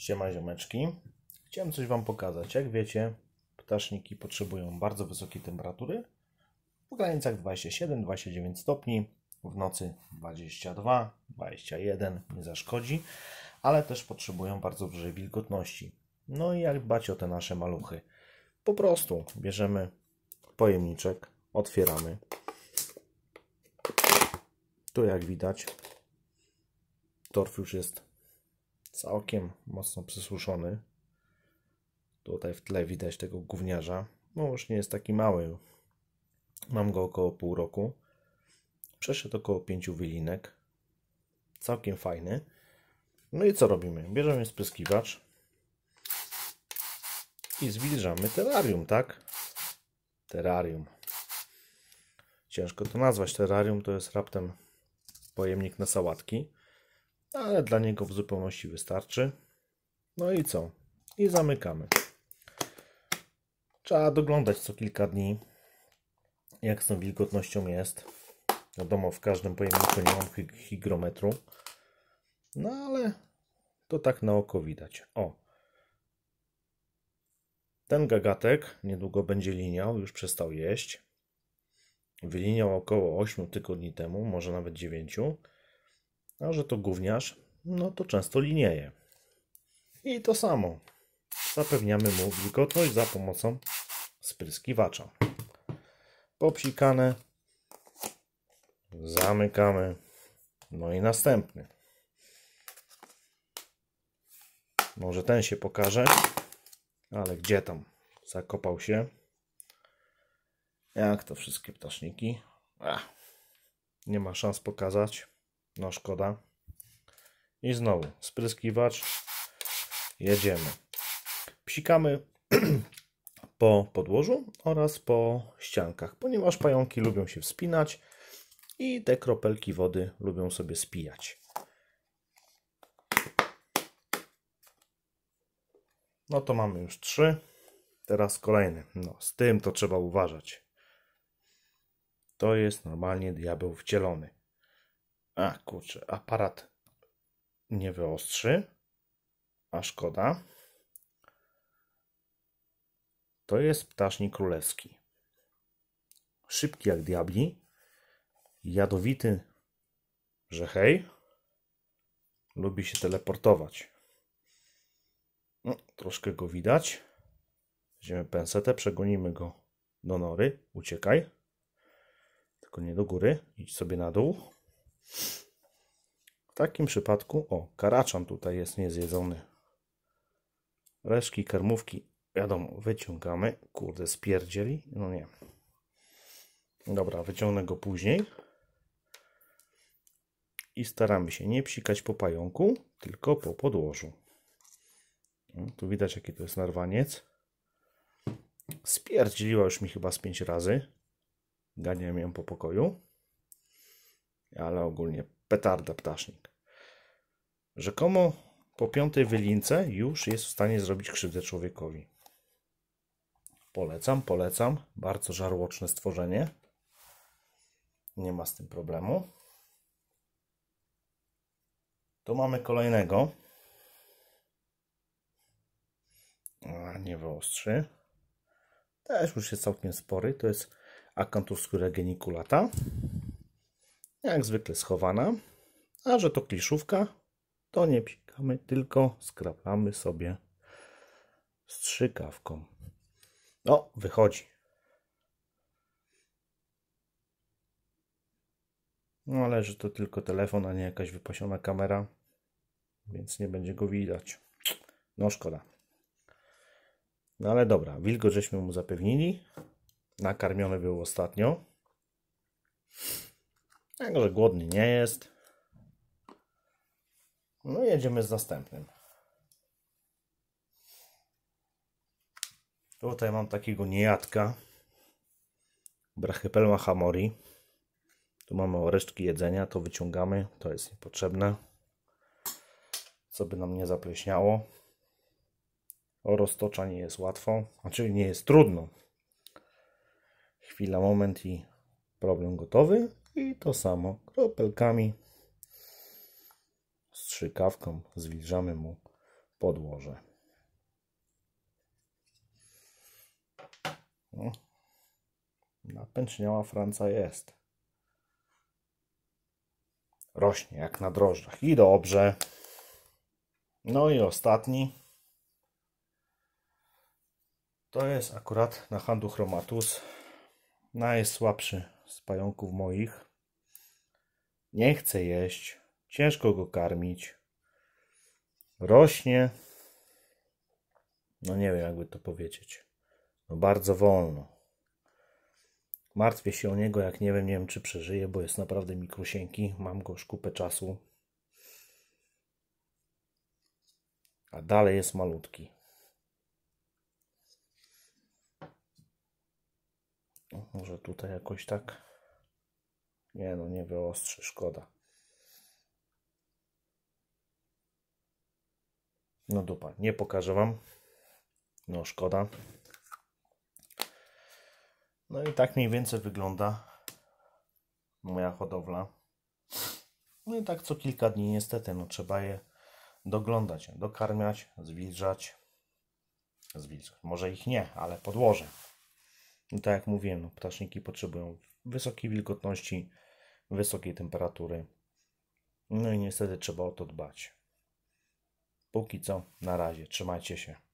Siema ziomeczki. Chciałem coś Wam pokazać. Jak wiecie, ptaszniki potrzebują bardzo wysokiej temperatury. W granicach 27-29 stopni. W nocy 22, 21 nie zaszkodzi, ale też potrzebują bardzo dużej wilgotności. No i jak dbać o te nasze maluchy? Po prostu bierzemy pojemniczek, otwieramy. Tu jak widać, torf już jest całkiem mocno przysuszony. Tutaj w tle widać tego gówniarza. No już nie jest taki mały. Mam go około pół roku. Przeszedł około pięciu wylinek. Całkiem fajny. No i co robimy? Bierzemy spryskiwacz i zwilżamy terrarium, tak? Terrarium. Ciężko to nazwać terrarium, to jest raptem pojemnik na sałatki, ale dla niego w zupełności wystarczy. No i co? I zamykamy. Trzeba doglądać co kilka dni, jak z tą wilgotnością jest. Wiadomo, w każdym pojemniku nie mam hygrometru. No ale to tak na oko widać. O. Ten gagatek niedługo będzie liniał, już przestał jeść. Wyliniał około 8 tygodni temu, może nawet 9. A że to gówniarz, no to często linieje. I to samo. Zapewniamy mu wilgotność za pomocą spryskiwacza. Popsikane. Zamykamy. No i następny. Może ten się pokaże. Ale gdzie tam? Zakopał się. Jak to wszystkie ptaszniki? Ach, nie ma szans pokazać. No szkoda. I znowu spryskiwacz. Jedziemy. Psikamy po podłożu oraz po ściankach, ponieważ pająki lubią się wspinać i te kropelki wody lubią sobie spijać. No to mamy już trzy. Teraz kolejny. No, z tym to trzeba uważać. To jest normalnie diabeł wcielony. A kurczę, aparat nie wyostrzy. A szkoda. To jest ptasznik królewski. Szybki jak diabli. Jadowity, że hej. Lubi się teleportować. No, troszkę go widać. Weźmiemy pensetę, przegonimy go do nory. Uciekaj. Tylko nie do góry. Idź sobie na dół. W takim przypadku, o, karaczan tutaj jest niezjedzony. Reszki, karmówki, wiadomo, wyciągamy. Kurde, spierdzieli. No nie. Dobra, wyciągnę go później. I staramy się nie psikać po pająku, tylko po podłożu. Tu widać, jaki to jest narwaniec. Spierdzieliła już mi chyba z pięć razy. Ganiam ją po pokoju. Ale ogólnie petarda ptasznik. Rzekomo po piątej wylince już jest w stanie zrobić krzywdę człowiekowi. Polecam, polecam. Bardzo żarłoczne stworzenie. Nie ma z tym problemu. Tu mamy kolejnego. A, nie wyostrzy. Też już jest całkiem spory. To jest Acanthus geniculata. Jak zwykle schowana. A że to kliszówka, to nie psikamy, tylko skraplamy sobie strzykawką. O, wychodzi. No ale że to tylko telefon, a nie jakaś wypasiona kamera, więc nie będzie go widać. No szkoda. No ale dobra, wilgoć żeśmy mu zapewnili. Nakarmiony był ostatnio. Także głodny nie jest. No jedziemy z następnym. Tutaj mam takiego niejadka. Brachypelma hamori. Tu mamy resztki jedzenia, to wyciągamy. To jest niepotrzebne. Co by nam nie zapleśniało. O roztocza nie jest łatwo. Znaczy nie jest trudno. Chwila, moment i problem gotowy. I to samo kropelkami strzykawką zwilżamy mu podłoże. No. Napęczniała Franca jest. Rośnie jak na drożdżach. I dobrze. No i ostatni. To jest akurat na handlu Chromatus. Najsłabszy z pająków moich. Nie chce jeść. Ciężko go karmić. Rośnie. No nie wiem, jakby to powiedzieć. No bardzo wolno. Martwię się o niego, jak nie wiem, nie wiem czy przeżyje, bo jest naprawdę mikrusieńki. Mam go już kupę czasu. A dalej jest malutki. O, może tutaj jakoś tak. Nie no, nie wyostrzy, szkoda. No dupa, nie pokażę Wam. No szkoda. No i tak mniej więcej wygląda moja hodowla. No i tak co kilka dni niestety, no trzeba je doglądać, dokarmiać, zwilżać. Zwilżać. Może ich nie, ale podłoże. No tak jak mówiłem, no, ptaszniki potrzebują wysokiej wilgotności, wysokiej temperatury. No i niestety trzeba o to dbać. Póki co, na razie, trzymajcie się.